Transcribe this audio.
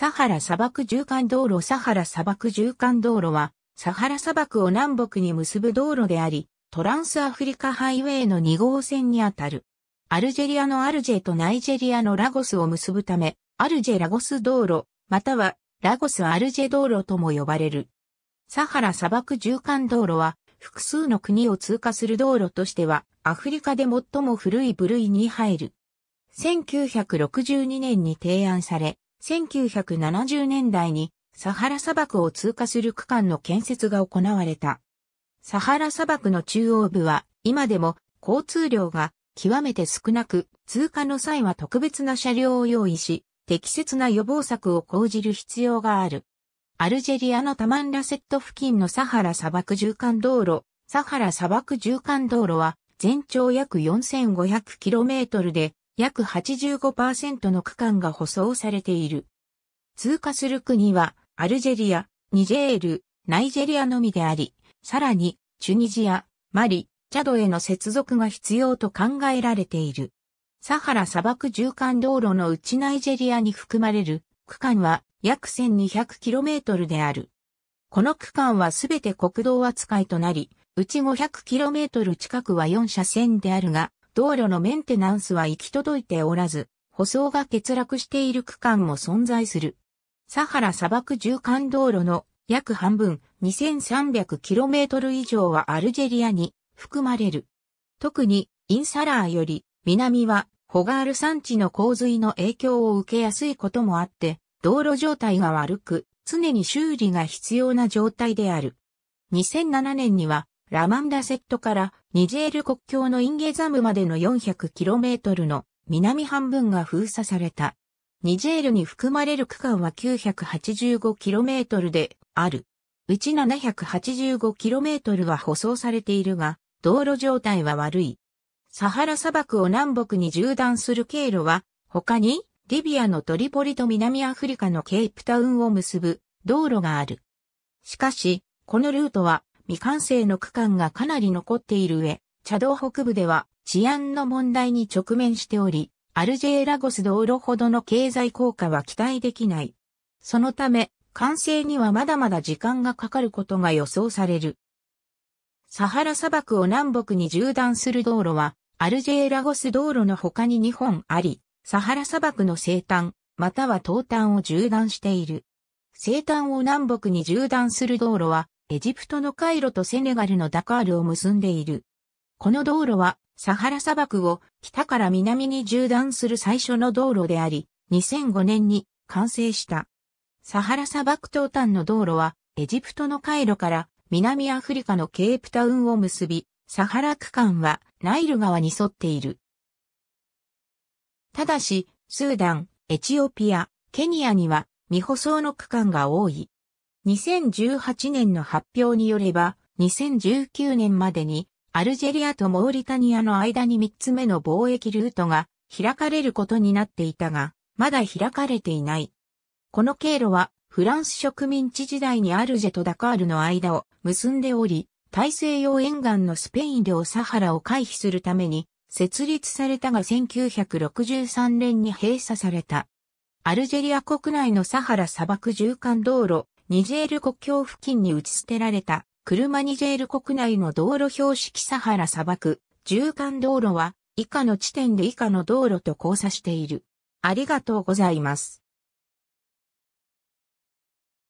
サハラ砂漠縦貫道路サハラ砂漠縦貫道路は、サハラ砂漠を南北に結ぶ道路であり、トランスアフリカハイウェイの2号線にあたる。アルジェリアのアルジェとナイジェリアのラゴスを結ぶため、アルジェラゴス道路、またはラゴスアルジェ道路とも呼ばれる。サハラ砂漠縦貫道路は、複数の国を通過する道路としては、アフリカで最も古い部類に入る。1962年に提案され、1970年代にサハラ砂漠を通過する区間の建設が行われた。サハラ砂漠の中央部は今でも交通量が極めて少なく、通過の際は特別な車両を用意し、適切な予防策を講じる必要がある。アルジェリアのタマンラセット付近のサハラ砂漠縦貫道路、サハラ砂漠縦貫道路は全長約 4500km で約85%の区間が舗装されている。通過する国はアルジェリア、ニジェール、ナイジェリアのみであり、さらに、チュニジア、マリ、チャドへの接続が必要と考えられている。サハラ砂漠縦貫道路のうちナイジェリアに含まれる区間は約 1200km である。この区間はすべて国道扱いとなり、うち 500km 近くは4車線であるが、道路のメンテナンスは行き届いておらず、舗装が欠落している区間も存在する。サハラ砂漠縦貫道路の約半分 2300km 以上はアルジェリアに含まれる。特にインサラーより南はホガール山地の洪水の影響を受けやすいこともあって、道路状態が悪く、常に修理が必要な状態である。2007年にはラマンダセットからニジェール国境のインゲザムまでの 400km の南半分が封鎖された。ニジェールに含まれる区間は 985km である。うち 785km は舗装されているが、道路状態は悪い。サハラ砂漠を南北に縦断する経路は、他に、リビアのトリポリと南アフリカのケープタウンを結ぶ道路がある。しかし、このルートは未完成の区間がかなり残っている上、茶道北部では治安の問題に直面しており、アルジェーラゴス道路ほどの経済効果は期待できない。そのため、完成にはまだまだ時間がかかることが予想される。サハラ砂漠を南北に縦断する道路は、アルジェーラゴス道路の他に2本あり、サハラ砂漠の西端、または東端を縦断している。西端を南北に縦断する道路は、エジプトのカイロとセネガルのダカールを結んでいる。この道路はサハラ砂漠を北から南に縦断する最初の道路であり、2005年に完成した。サハラ砂漠東端の道路は、エジプトのカイロから南アフリカのケープタウンを結び、サハラ区間はナイル川に沿っている。ただし、スーダン、エチオピア、ケニアには未舗装の区間が多い。2018年の発表によれば、2019年までにアルジェリアとモーリタニアの間に3つ目の貿易ルートが開かれることになっていたが、まだ開かれていない。この経路はフランス植民地時代にアルジェとダカールの間を結んでおり、大西洋沿岸のスペイン領サハラを回避するために設立されたが1963年に閉鎖された。アルジェリア国内のサハラ砂漠縦貫道路、ニジェール国境付近に打ち捨てられた車ニジェール国内の道路標識サハラ砂漠、縦貫道路は以下の地点で以下の道路と交差している。ありがとうございます。